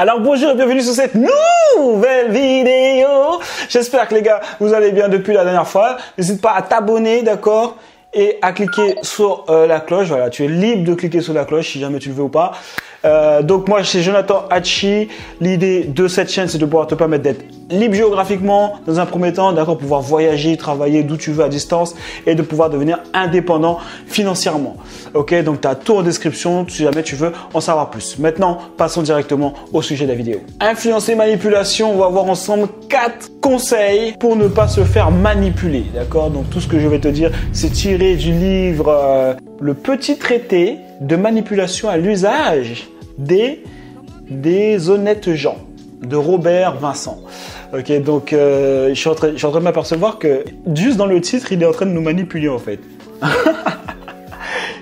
Alors bonjour et bienvenue sur cette nouvelle vidéo. J'espère que les gars, vous allez bien depuis la dernière fois. N'hésite pas à t'abonner, d'accord et à cliquer sur euh, la cloche. Voilà, tu es libre de cliquer sur la cloche si jamais tu le veux ou pas. Euh, donc moi, c'est Jonathan Hachi. L'idée de cette chaîne, c'est de pouvoir te permettre d'être libre géographiquement dans un premier temps, d'accord, pouvoir voyager, travailler d'où tu veux à distance et de pouvoir devenir indépendant financièrement. Ok, donc tu as tout en description si jamais tu veux en savoir plus. Maintenant, passons directement au sujet de la vidéo. Influencer, manipulation, on va voir ensemble quatre conseils pour ne pas se faire manipuler, d'accord? Donc tout ce que je vais te dire, c'est tiré du livre euh, Le petit traité de manipulation à l'usage des, des honnêtes gens de Robert Vincent. Ok, donc euh, je, suis en train, je, suis en train, de m'apercevoir que juste dans le titre, il est en train de nous manipuler en fait.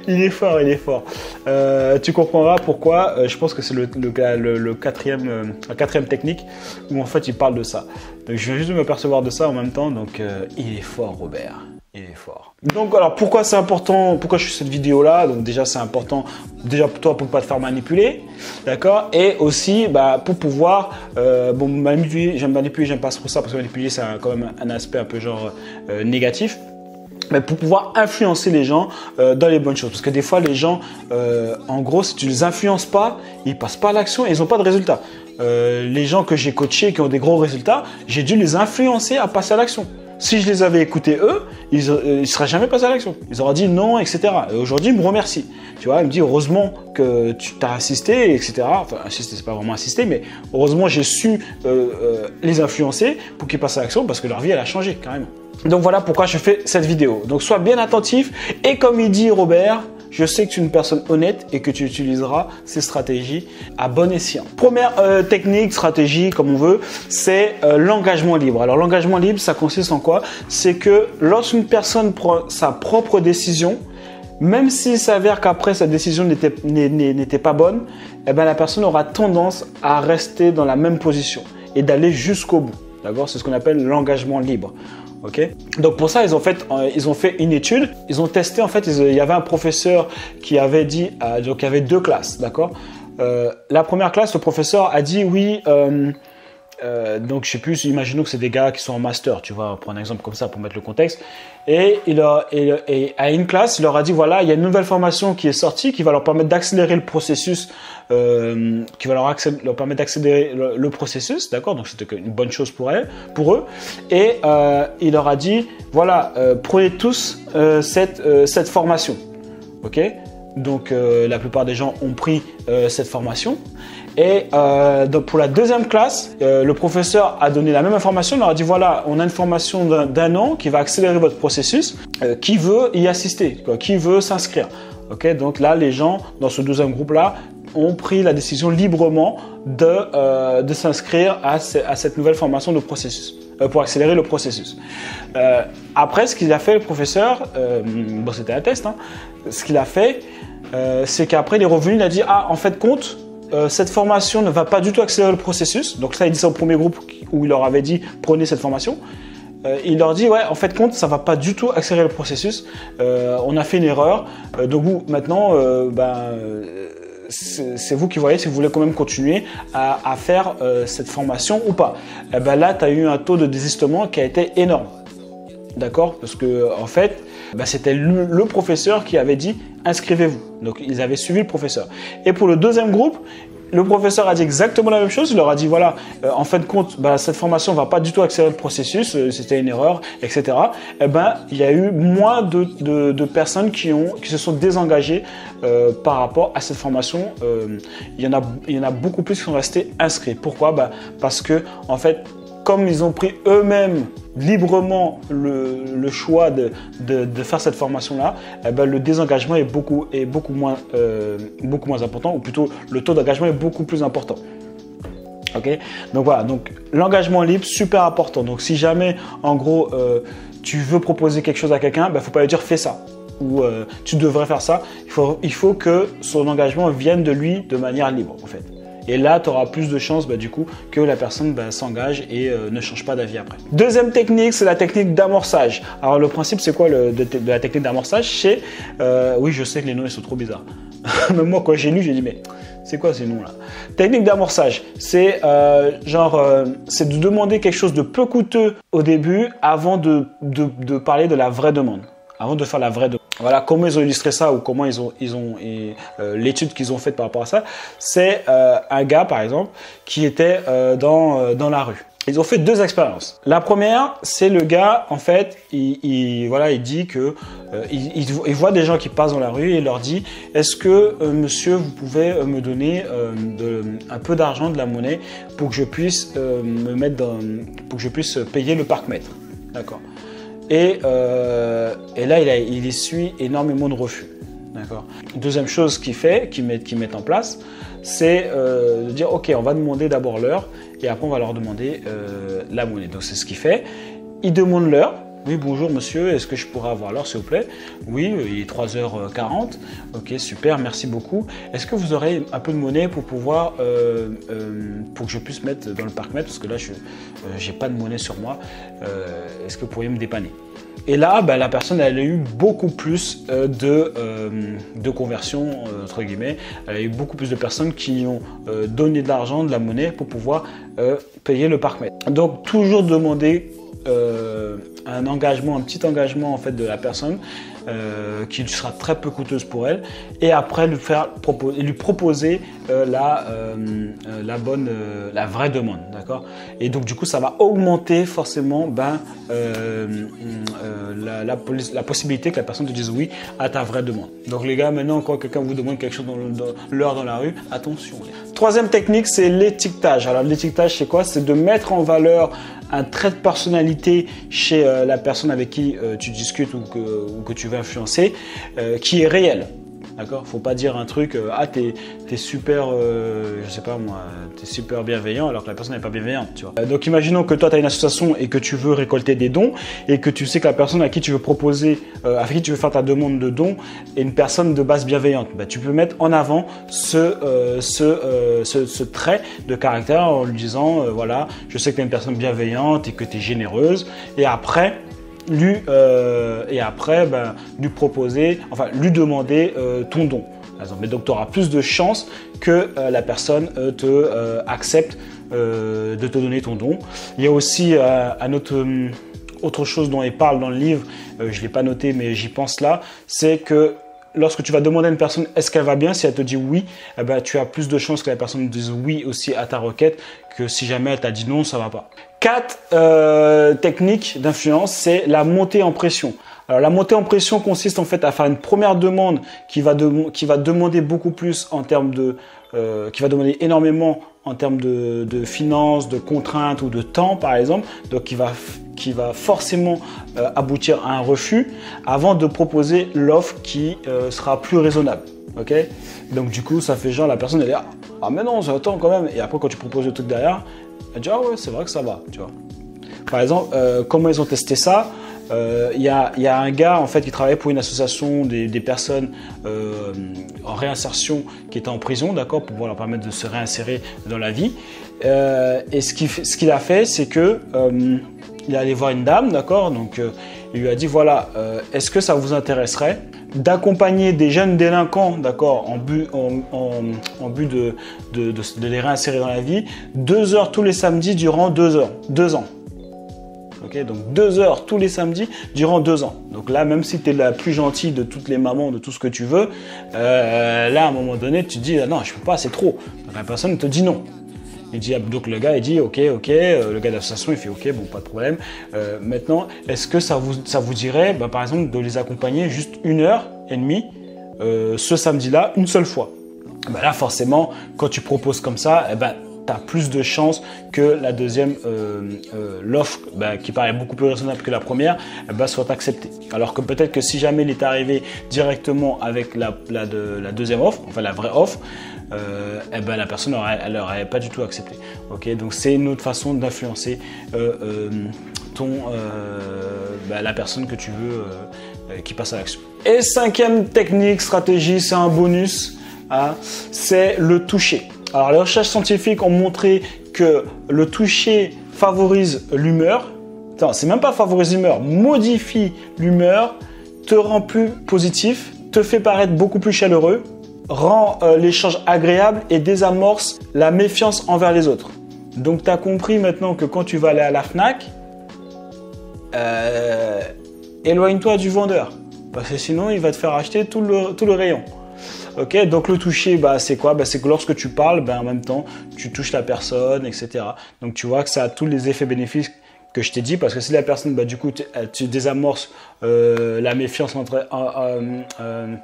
il est fort, il est fort. Euh, tu comprendras pourquoi. Euh, je pense que c'est le, le, le, quatrième, la quatrième technique où en fait il parle de ça. Je viens juste de m'apercevoir de ça en même temps. Donc il est fort, Robert. Il est fort. Donc alors pourquoi c'est important Pourquoi je fais cette vidéo là Donc déjà c'est important déjà pour toi pour pas te faire manipuler, d'accord? Et aussi bah, pour pouvoir euh, bon manipuler, j'aime manipuler, j'aime pas trop ça parce que manipuler c'est quand même un aspect un peu genre euh, négatif mais pour pouvoir influencer les gens euh, dans les bonnes choses. Parce que des fois, les gens, en gros, si tu les influences pas, ils passent pas à l'action et ils n'ont pas de résultats. Les gens que j'ai coachés qui ont des gros résultats, j'ai dû les influencer à passer à l'action. Si je les avais écoutés eux, ils ne seraient jamais passés à l'action. Ils auraient dit non, etc. Et aujourd'hui, ils me remercient. Tu vois, ils me disent heureusement que tu t'as assisté, etc. Enfin, assister, c'est pas vraiment assister, mais heureusement, j'ai su les influencer pour qu'ils passent à l'action parce que leur vie, elle a changé carrément. Donc voilà pourquoi je fais cette vidéo. Donc sois bien attentif et comme il dit Robert, je sais que tu es une personne honnête et que tu utiliseras ces stratégies à bon escient. Première euh, technique, stratégie, comme on veut, c'est euh, l'engagement libre. Alors l'engagement libre, ça consiste en quoi? C'est que lorsqu'une personne prend sa propre décision, même s'il s'avère qu'après sa décision n'était pas bonne, eh ben, la personne aura tendance à rester dans la même position et d'aller jusqu'au bout. D'accord? C'est ce qu'on appelle l'engagement libre. Donc pour ça, ils ont fait, euh, ils ont fait une étude. Ils ont testé en fait. il y avait un professeur qui avait dit, euh, donc il y avait deux classes, d'accord? Euh, la première classe, le professeur a dit oui. Euh, donc je sais plus, imaginons que c'est des gars qui sont en master, tu vois, pour un exemple comme ça pour mettre le contexte. Et il a, et, à une classe, il leur a dit voilà, il y a une nouvelle formation qui est sortie qui va leur permettre d'accélérer le processus, euh, qui va leur, permettre d'accélérer le, processus, d'accord? Donc c'était une bonne chose pour eux, pour eux. Et euh, il leur a dit voilà, prenez tous cette cette formation, ok? Donc la plupart des gens ont pris cette formation. Et euh, donc pour la deuxième classe, euh, le professeur a donné la même information. Il leur a dit voilà, on a une formation d'un an qui va accélérer votre processus. Euh, qui veut y assister Qui veut s'inscrire Ok, donc là, les gens dans ce deuxième groupe-là ont pris la décision librement de, s'inscrire à, cette nouvelle formation de processus pour accélérer le processus. Après, ce qu'il a fait le professeur, bon c'était un test, hein, ce qu'il a fait, c'est qu'après il est revenu, il a dit ah en fait compte, euh, cette formation ne va pas du tout accélérer le processus. Donc ça, il dit ça au premier groupe où il leur avait dit prenez cette formation. Euh, il leur dit ouais, en fait compte, ça va pas du tout accélérer le processus. Euh, on a fait une erreur. donc maintenant, ben c'est vous qui voyez si vous voulez quand même continuer à, faire cette formation ou pas. Eh ben là, tu as eu un taux de désistement qui a été énorme. D'accord? Parce que en fait, bah, c'était le, professeur qui avait dit inscrivez-vous. Donc ils avaient suivi le professeur. Et pour le deuxième groupe, le professeur a dit exactement la même chose. Il leur a dit voilà, euh, en fin de compte, bah, cette formation va pas du tout accélérer le processus, euh, c'était une erreur, etc. Et eh ben, il y a eu moins de, de, de, personnes qui ont qui se sont désengagées euh, par rapport à cette formation. il y en a il y en a beaucoup plus qui sont restés inscrits. Pourquoi? Bah, parce que en fait comme ils ont pris eux-mêmes librement le, choix de, faire cette formation-là, eh ben, le désengagement est euh, beaucoup moins important, ou plutôt le taux d'engagement est beaucoup plus important. Ok? Donc voilà, l'engagement libre, super important. Donc si jamais, en gros, euh, tu veux proposer quelque chose à quelqu'un, il ben, ne faut pas lui dire fais ça ou euh, tu devrais faire ça. Il faut que son engagement vienne de lui de manière libre, en fait. Et là, tu auras plus de chances bah, du coup que la personne bah, s'engage et euh, ne change pas d'avis après. Deuxième technique, c'est la technique d'amorçage. Alors le principe, c'est quoi la technique d'amorçage? C'est, euh, oui, je sais que les noms ils sont trop bizarres. Même moi, quand j'ai lu, j'ai dit mais C'est quoi ces noms-là? Technique d'amorçage, c'est euh, genre, c'est de demander quelque chose de peu coûteux au début avant de, parler de la vraie demande, avant de faire la vraie demande. Voilà comment ils ont illustré ça ou comment ils ont, ils ont euh, l'étude qu'ils ont faite par rapport à ça. C'est un gars par exemple qui était dans, dans la rue. Ils ont fait deux expériences. La première, c'est le gars, en fait, il, voilà, il dit que euh, il, voit des gens qui passent dans la rue et il leur dit Est-ce que, euh, monsieur, vous pouvez euh, me donner un peu d'argent, de la monnaie, pour que je puisse me mettre dans, pour que je puisse payer le parc-mètre D'accord. Et, et, là, il, essuie énormément de refus. D'accord. Deuxième chose qu'il fait, qu'il met, en place, c'est de dire Ok, on va demander d'abord l'heure et après on va leur demander euh, la monnaie. Donc c'est ce qu'il fait. Il demande l'heure. Oui, bonjour monsieur, est-ce que je pourrais avoir l'heure s'il vous plaît? Oui, il est 3h40. Ok, super, merci beaucoup. Est-ce que vous aurez un peu de monnaie pour pouvoir, euh, euh, pour que je puisse mettre dans le parc-mètre Parce que là, je n'ai pas de monnaie sur moi. est-ce que vous pourriez me dépanner? Et là, bah, la personne, elle a eu beaucoup plus euh, de, euh, de conversion, euh, entre guillemets. Elle a eu beaucoup plus de personnes qui ont donné de l'argent, de la monnaie pour pouvoir payer le parc-mètre. Donc, toujours demander un engagement, un petit engagement en fait de la personne euh, qui sera très peu coûteuse pour elle, et après lui, faire proposer, lui proposer euh, la, euh, la bonne, la vraie demande, d'accord? Et donc du coup, ça va augmenter forcément ben, la, la, la, possibilité que la personne te dise oui à ta vraie demande. Donc les gars, maintenant quand quelqu'un vous demande quelque chose dans l'heure dans, la rue, attention. Troisième technique, c'est l'étiquetage. Alors l'étiquetage, c'est quoi? C'est de mettre en valeur un trait de personnalité chez la personne avec qui tu discutes ou que, ou que tu veux influencer, euh, qui est réel. D'accord Faut pas dire un truc, euh, ah, t'es es super, euh, je sais pas moi, t'es super bienveillant alors que la personne n'est pas bienveillante, tu vois. donc imaginons que toi, tu as une association et que tu veux récolter des dons et que tu sais que la personne à qui tu veux proposer, à qui tu veux faire ta demande de dons est une personne de base bienveillante. Bah, tu peux mettre en avant ce, ce, ce, ce, trait de caractère en lui disant, voilà, je sais que tu es une personne bienveillante et que tu es généreuse. Et après, lui, euh, et après, ben, lui proposer, enfin, lui demander euh, ton don. Mais donc, tu auras plus de chances que euh, la personne te accepte de te donner ton don. Il y a aussi un autre, autre chose dont il parle dans le livre, je ne l'ai pas noté, mais j'y pense là, c'est que lorsque tu vas demander à une personne est-ce qu'elle va bien, si elle te dit oui, eh ben, tu as plus de chances que la personne dise oui aussi à ta requête que si jamais elle t'a dit non, ça va pas. Quatre euh, techniques d'influence, c'est la montée en pression. Alors la montée en pression consiste en fait à faire une première demande qui va, qui va demander beaucoup plus en termes de, euh, qui va demander énormément en termes de, de, finances, de contraintes ou de temps par exemple, donc qui va, qui va forcément euh, aboutir à un refus avant de proposer l'offre qui euh, sera plus raisonnable. Ok? Donc du coup ça fait genre la personne elle dit ah mais non j'attends quand même et après quand tu proposes le truc derrière elle dit ah ouais c'est vrai que ça va tu vois. Par exemple comment ils ont testé ça? Il euh, y, a, un gars en fait qui travaillait pour une association des, personnes euh, en réinsertion qui étaient en prison, d'accord, pour pouvoir leur permettre de se réinsérer dans la vie. Euh, et ce qu'il a fait, c'est que il est allé voir une dame, d'accord, donc il lui a dit voilà, est-ce que ça vous intéresserait d'accompagner des jeunes délinquants, d'accord, en but, de, de, les réinsérer dans la vie, deux heures tous les samedis durant deux heures, deux ans donc deux heures tous les samedis durant deux ans. Donc là, même si tu es la plus gentille de toutes les mamans, de tout ce que tu veux, euh, là, à un moment donné, tu te dis, ah non, je peux pas, c'est trop. la personne te dit non. Il dit, donc le gars, il dit, ok, ok, euh, le gars d'association, il fait, ok, bon, pas de problème. Euh, maintenant, est-ce que ça vous, ça vous dirait, bah, par exemple, de les accompagner juste une heure et demie ce samedi-là, une seule fois? Bah Là, forcément, quand tu proposes comme ça, eh ben, tu as plus de chances que la deuxième, euh, euh, l'offre bah, qui paraît beaucoup plus raisonnable que la première, eh ben, soit acceptée. Alors que peut-être que si jamais il est arrivé directement avec la, la, de, la deuxième offre, enfin la vraie offre, euh, eh ben, la personne elle n'aurait pas du tout accepté. Donc c'est une autre façon d'influencer bah, la personne que tu veux qui passe à l'action. Et cinquième technique, stratégie, c'est un bonus, hein, c'est le toucher. Alors les recherches scientifiques ont montré que le toucher favorise l'humeur. C'est même pas favorise l'humeur, modifie l'humeur, te rend plus positif, te fait paraître beaucoup plus chaleureux. rend euh, l'échange agréable et désamorce la méfiance envers les autres. Donc tu as compris maintenant que quand tu vas aller à la FNAC, euh, éloigne-toi du vendeur. Parce que sinon, il va te faire acheter tout le rayon. Ok, donc le toucher, bah, c'est quoi? Bah, C'est que lorsque tu parles, bah, en même temps, tu touches la personne, etc. Donc tu vois que ça a tous les effets bénéfiques que je t'ai dit, parce que si la personne, bah, du coup, tu, désamorces euh, la méfiance entre, euh,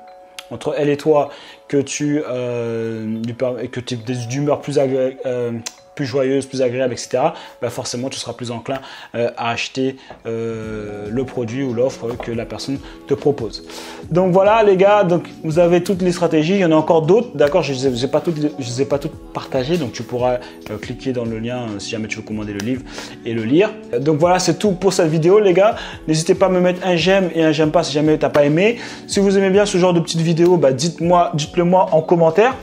entre elle et toi, que tu, que tu es d'humeur plus agréable joyeuse, plus agréable, etc., bah forcément tu seras plus enclin euh, à acheter euh, le produit ou l'offre que la personne te propose. Donc voilà les gars, donc vous avez toutes les stratégies, il y en a encore d'autres, d'accord, je ne les, ai pas toutes, je les ai pas toutes partagées, donc tu pourras euh, cliquer dans le lien si jamais tu veux commander le livre et le lire. Donc voilà, c'est tout pour cette vidéo les gars. N'hésitez pas à me mettre un j'aime et un j'aime pas si jamais tu n'as pas aimé. Si vous aimez bien ce genre de petites vidéos, bah dites-moi, dites-le moi en commentaire.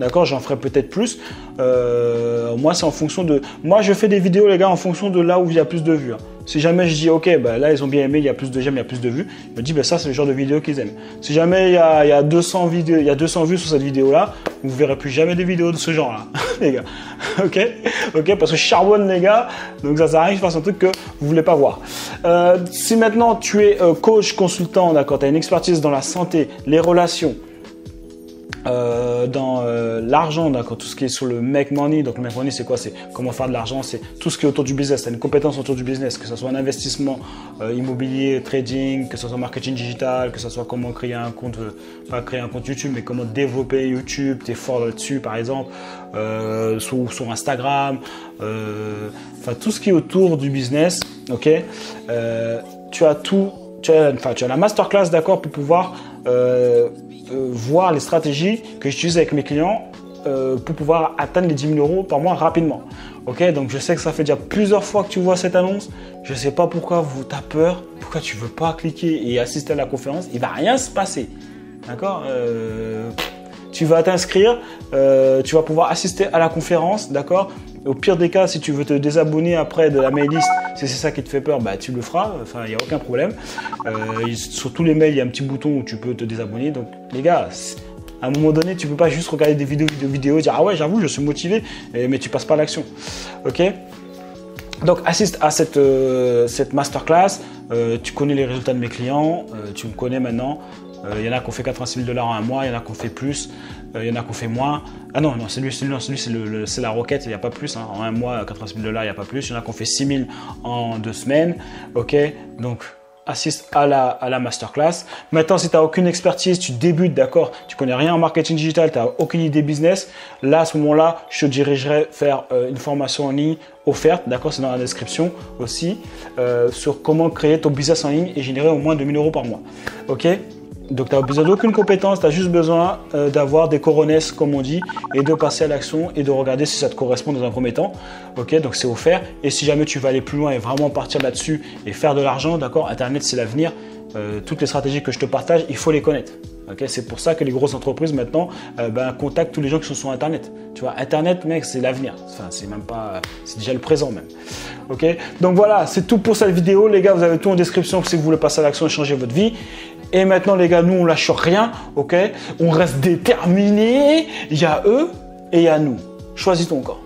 D'accord J'en ferai peut-être plus. Euh, moi, c'est en fonction de. Moi, je fais des vidéos, les gars, en fonction de là où il y a plus de vues. Hein. Si jamais je dis, ok, bah, là, ils ont bien aimé, il y a plus de j'aime, il y a plus de vues, je me dis, bah, ça, c'est le genre de vidéo qu'ils aiment. Si jamais il y a, 200 vidéos, il y a 200 vues sur cette vidéo-là, vous verrez plus jamais des vidéos de ce genre-là, les gars. ok? Ok Parce que je charbonne, les gars, donc ça rien que je un truc que vous voulez pas voir. Euh, si maintenant tu es euh, coach, consultant, d'accord, tu as une expertise dans la santé, les relations, euh, dans euh, l'argent, d'accord, tout ce qui est sur le make money. Donc le make money, c'est quoi? C'est comment faire de l'argent, c'est tout ce qui est autour du business. C'est une compétence autour du business, que ce soit un investissement euh, immobilier, trading, que ce soit marketing digital, que ce soit comment créer un compte, pas créer un compte YouTube, mais comment développer YouTube. T'es fort là-dessus, par exemple, sur, sur, Instagram. Enfin tout ce qui est autour du business, ok? tu as tout, tu as, enfin tu as la masterclass, d'accord, pour pouvoir euh, voir les stratégies que j'utilise avec mes clients euh, pour pouvoir atteindre les 10 000 euros par mois rapidement. Ok, donc je sais que ça fait déjà plusieurs fois que tu vois cette annonce. Je ne sais pas pourquoi vous as peur, pourquoi tu veux pas cliquer et assister à la conférence. Il va rien se passer. D'accord euh, Tu vas t'inscrire, tu vas pouvoir assister à la conférence, d'accord? Au pire des cas, si tu veux te désabonner après de la mail list, si c'est ça qui te fait peur, bah, tu le feras. Enfin, il n'y a aucun problème. Euh, sur tous les mails, il y a un petit bouton où tu peux te désabonner. Donc, les gars, à un moment donné, tu ne peux pas juste regarder des vidéos, et dire Ah ouais, j'avoue, je suis motivé, mais tu passes pas à l'action. Ok? Donc assiste à cette, euh, masterclass, euh, tu connais les résultats de mes clients, tu me connais maintenant, il y en a qui ont fait 86 000 dollars en un mois, il y en a qui ont fait plus, il y en a qui ont fait moins. Ah non, non, celui, celui, celui c'est la roquette, il n'y a pas plus. Hein. En un mois, 86 000 dollars, il n'y a pas plus. Il y en a qui ont fait 6 000 en deux semaines. Ok, donc assiste à la, masterclass. Maintenant, si tu n'as aucune expertise, tu débutes, d'accord, tu connais rien en marketing digital, tu n'as aucune idée business, là, à ce moment-là, je te dirigerai faire euh, une formation en ligne offerte, d'accord, c'est dans la description aussi, euh, sur comment créer ton business en ligne et générer au moins 2000 euros par mois. Ok? Donc tu n'as besoin d'aucune compétence, tu as juste besoin euh, d'avoir des coronesses comme on dit et de passer à l'action et de regarder si ça te correspond dans un premier temps. Donc c'est offert. Et si jamais tu veux aller plus loin et vraiment partir là-dessus et faire de l'argent, d'accord, Internet c'est l'avenir. Euh, toutes les stratégies que je te partage, il faut les connaître. Okay c'est pour ça que les grosses entreprises maintenant euh, ben, contactent tous les gens qui sont sur Internet. Tu vois, Internet, mec, c'est l'avenir. Enfin, c'est même pas, c'est déjà le présent même. Ok, donc voilà, c'est tout pour cette vidéo, les gars. Vous avez tout en description si vous voulez passer à l'action et changer votre vie. Et maintenant, les gars, nous, on lâche rien, ok? On reste déterminés. Il y a eux et il y a nous. Choisis ton camp.